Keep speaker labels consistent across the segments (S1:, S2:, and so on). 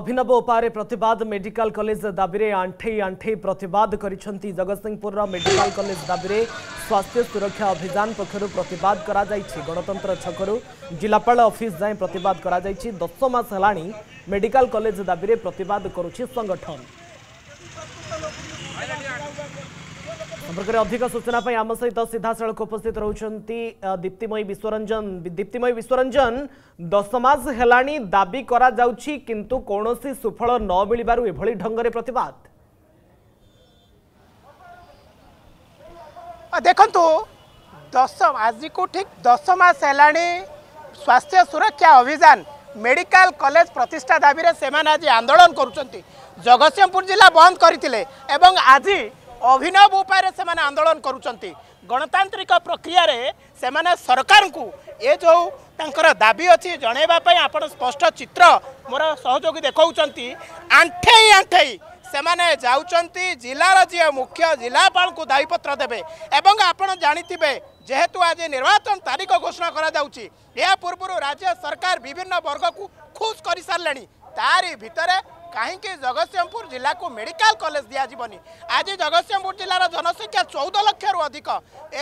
S1: অভিনব উপায়ে প্রতবাদ medical college দাবিরে আঁঠেই আঁঠেই প্রতবাদ করেছেন জগৎসিংপুর মেডিকাল কলেজ দাবিরে স্বাস্থ্য সুরক্ষা অভিযান পক্ষর প্রতবাদ করা যাইছি গণতন্ত্র ছকর জেলাপাল অফিস যায় প্রতবাদ করা যাইছি দশ মাস হেলানি মেডিকাল কলেজ দাবিরে প্রতবাদ করুছি সংগঠন সম্পর্কের অধিক সূচনা পাই আম সহিত সিধাসলখ উপস্থিত রহুচন্তি দীপ্তিময়ী বিশ্বরঞ্জন দীপ্তিময়ী বিশ্বরঞ্জন দশ মাস হেলানি দাবি করা যাউছি কিন্তু কোনসি সুফল ন মিলিবারু এভলি ঢঙ্গরে প্রতিবাদ
S2: দেখন্তু দশ আজিকু ঠিক দশ মাস হেলানি স্বাস্থ্য সুরক্ষা অভিযান মেডিকাল কলেজ প্রতিষ্ঠা দাবিরে সেমানে আজি আন্দোলন করুচন্তি জগৎসিংহপুর জেলা বন্ধ করিলে এবং আজি ଅଭିନବ ଉପାୟରେ ସେମାନେ ଆନ୍ଦୋଳନ କରୁଛନ୍ତି ଗଣତାନ୍ତ୍ରିକ ପ୍ରକ୍ରିୟାରେ ସେମାନେ ସରକାରଙ୍କୁ ଏ ଯେଉଁ ତାଙ୍କର ଦାବି ଅଛି ଜଣାଇବା ପାଇଁ ଆପଣ ସ୍ପଷ୍ଟ ଚିତ୍ର ମୋର ସହଯୋଗୀ ଦେଖାଉଛନ୍ତି ଆଣ୍ଠେଇ ଆଣ୍ଠେଇ ସେମାନେ ଯାଉଛନ୍ତି ଜିଲ୍ଲାର ଯିଏ ମୁଖ୍ୟ ଜିଲ୍ଲାପାଳଙ୍କୁ ଦାୟୀପତ୍ର ଦେବେ ଏବଂ ଆପଣ ଜାଣିଥିବେ ଯେହେତୁ ଆଜି ନିର୍ବାଚନ ତାରିଖ ଘୋଷଣା କରାଯାଉଛି ଏହା ପୂର୍ବରୁ ରାଜ୍ୟ ସରକାର ବିଭିନ୍ନ ବର୍ଗକୁ ଖୁସ୍ କରିସାରିଲେଣି ତାରି ଭିତରେ কাহিঁকি জগৎসিংহপুর জেলা মেডিকাল কলেজ দিয়ে আজ জগৎসিংহপুর জেলার জনসংখ্যা চৌদ লক্ষর অধিক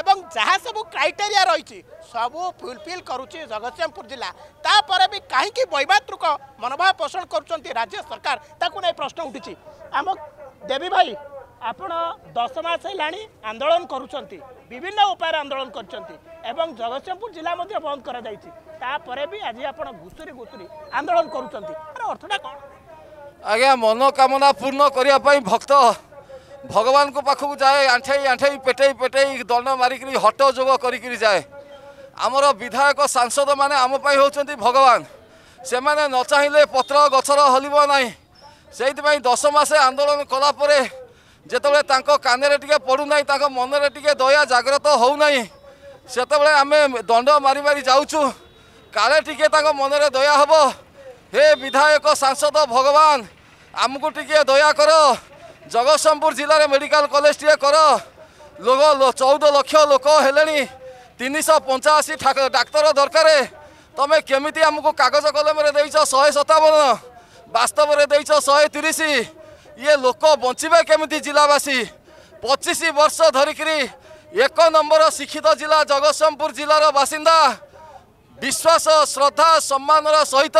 S2: এবং যা সব ক্রাইটেরিয়া রয়েছে সবু ফুলফিল করুছি জগৎসিংহপুর জেলা তাপরে বি কাহিঁকি বৈমাতৃক মনোভাব পোষণ করছেন রাজ্য সরকার তাকে নিয়ে প্রশ্ন উঠিছি আম দেবী ভাই দশ মাস ମାସ আন্দোলন করছেন বিভিন্ন উপায় আন্দোলন করছেন এবং ଏବଂ ଜଗତସିଂହପୁର ଜିଲ୍ଲା ମଧ୍ୟ ବନ୍ଦ କରାଯାଇଛି ତାପରେ ବି ଆଜି ଆପଣ ଘୁଷୁରି ঘুষুরি ଆନ୍ଦୋଳନ କରୁଛନ୍ତି ଏହାର অর্থটা কম
S3: ଆଜ୍ଞା ମନୋକାମନା ପୂର୍ଣ୍ଣ କରିବା ପାଇଁ ଭକ୍ତ ଭଗବାନଙ୍କ ପାଖକୁ ଯାଏ ଆଣ୍ଠେଇ ଆଣ୍ଠେଇ ପେଟେଇ ପେଟେଇ ଦଣ୍ଡ ମାରିକିରି ହଟ ଯୋଗ କରିକିରି ଯାଏ ଆମର ବିଧାୟକ ସାଂସଦମାନେ ଆମ ପାଇଁ ହେଉଛନ୍ତି ଭଗବାନ ସେମାନେ ନ ଚାହିଁଲେ ପତ୍ର ଗଛର ହଲିବ ନାହିଁ ସେଇଥିପାଇଁ ଦଶ ମାସ ଆନ୍ଦୋଳନ କଲାପରେ ଯେତେବେଳେ ତାଙ୍କ କାନରେ ଟିକେ ପଡ଼ୁନାହିଁ ତାଙ୍କ ମନରେ ଟିକେ ଦୟା ଜାଗ୍ରତ ହେଉନାହିଁ ସେତେବେଳେ ଆମେ ଦଣ୍ଡ ମାରି ମାରି ଯାଉଛୁ କାଳେ ଟିକେ ତାଙ୍କ ମନରେ ଦୟା ହେବ हे विधायक सांसद भगवान भगवान् दया दयाक जगतसिंहपुर जा मेडिकल कलेज टिए लोक चौध लक्ष लोक श पचासी डाक्तर दरके तमे केज कलमे दितावन बास्तवेछ शेतिस लोक बञ्चे केमि जसी पचिश वर्ष धरिक एक नम्बर शिक्षित जिल्ला जगतसम्मपुर जा विश्वास श्रद्धा सम्मान सहित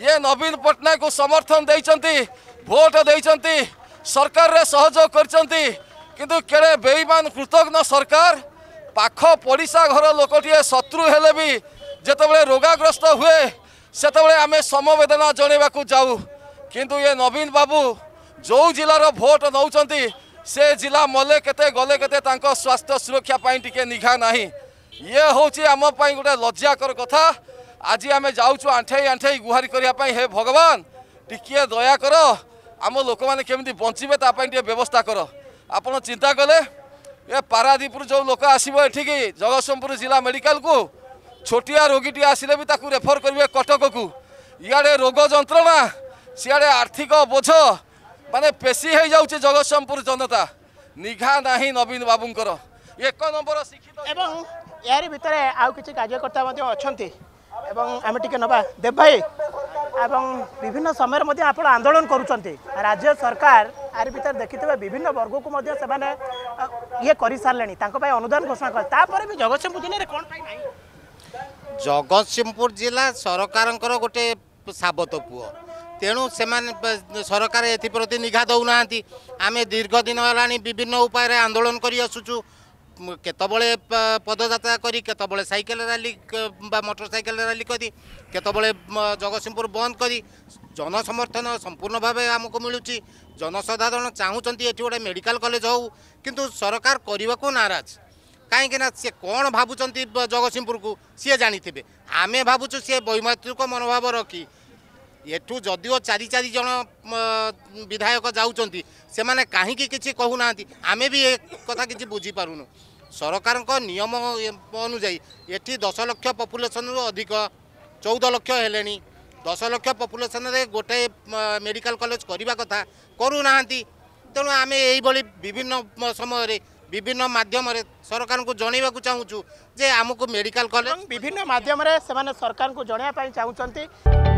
S3: ये नवीन पट्टनायक समर्थन देते भोट दे सरकार रे सहयोग किंतु केड़े बेईमान कृतज्ञ सरकार पाख पड़िशा घर लोकटे शत्रु हेले भी जितेबले रोगाग्रस्त हुए सेतबले आम समबेदना जनवा जाऊ किंतु ये नवीन बाबू जो जिलार भोट नौ से जिला मले केते गले केते स्वास्थ्य सुरक्षा निघा ना ये हूँ आमपाई गोटे लज्जाकर कथा আজি আমি যাচ্ছু আঁঠাই আঁঠাই গুহারি করা হে ভগবান টিকিয়ে দয়া কর আমার লোক মানে কেমি বঞ্চবে তাপাই ব্যবস্থা কর আপনার চিন্তা কলে এ পারাদ্বীপর যে লোক আসব এঠিকি জগৎসিংহপুর জেলা মেডিকাল কু ছোটিয়া রোগীটি আসলে বি তাকে রেফর করবে কটককু ইয়াড়ে রোগ যন্ত্রণা সিয়াড়ে আর্থিক বোঝ মানে পেশি হয়ে যাচ্ছে জগৎসিংহপুর জনতা নিঘা না নবীন বাবুঙ্কর এক নম্বর শিক্ষিত এবং
S2: এর ভিতরে আছে কার্যকর্তা অনেক এবং আমি টিকে নেবা দেব ভাই এবং বিভিন্ন সময়ের মধ্যে আপন আন্দোলন করছেন রাজ্য সরকার ଆରି ଭିତରେ ଦେଖିଥିବେ ବିଭିନ୍ନ ବର୍ଗକୁ ମଧ୍ୟ ସେମାନେ ଇଏ କରିସାରିଲେଣି ତାଙ୍କ ପାଇଁ ଅନୁଦାନ ଘୋଷଣା କଲେ ତାପରେ ବି ଜଗତସିଂହପୁର ଜିଲ୍ଲାରେ କ'ଣ ପାଇଁ ନାହିଁ
S4: ଜଗତସିଂହପୁର ଜିଲ୍ଲା ସରକାରଙ୍କର ଗୋଟେ ସାବତ ପୁଅ ତେଣୁ ସେମାନେ ସରକାର ଏଥିପ୍ରତି ନିଘା ଦେଉନାହାନ୍ତି ଆମେ ଦୀର୍ଘ ଦିନ ହେଲାଣି ବିଭିନ୍ନ ଉପାୟରେ ଆନ୍ଦୋଳନ କରି ଆସୁଛୁ কেতবে পদযাত্রা করে কেতবে সাইকেল রালি বা মোটর সাইকেল রালি করে কেতবে জগৎসিংহপুর বন্ধ করে জনসমর্থন সম্পূর্ণ ভাবে আমি মিলুছি জনসাধারণ চাহুমান এটি গোটে মেডিকাল কলেজ হোক কিন্তু সরকার করা নারাজ কাইকি না সে কম ভাবুচ্ছেন জগৎসিংহপুর সি জাঁথে আমি ভাবুছু সি বৈমাত্রিক মনোভাব রক্ষি ଏଠୁ ଯଦିଓ ଚାରି ଚାରି ଜଣ ବିଧାୟକ ଯାଉଛନ୍ତି ସେମାନେ କାହିଁକି କିଛି କହୁନାହାନ୍ତି ଆମେ ବି ଏ କଥା କିଛି ବୁଝିପାରୁନୁ ସରକାରଙ୍କ ନିୟମ ଅନୁଯାୟୀ ଏଠି ଦଶ ଲକ୍ଷ ପପୁଲେସନରୁ ଅଧିକ ଚଉଦ ଲକ୍ଷ ହେଲେଣି ଦଶ ଲକ୍ଷ ପପୁଲେସନରେ ଗୋଟାଏ ମେଡ଼ିକାଲ କଲେଜ କରିବା କଥା କରୁନାହାନ୍ତି ତେଣୁ ଆମେ ଏଇଭଳି ବିଭିନ୍ନ ସମୟରେ বিভিন্ন মাধ্যমে সরকার জনাইবা চাহুছু যে আমি মেডিকাল কলেজ
S2: বিভিন্ন মাধ্যমে সে সরকার জনাইবা চাহুমান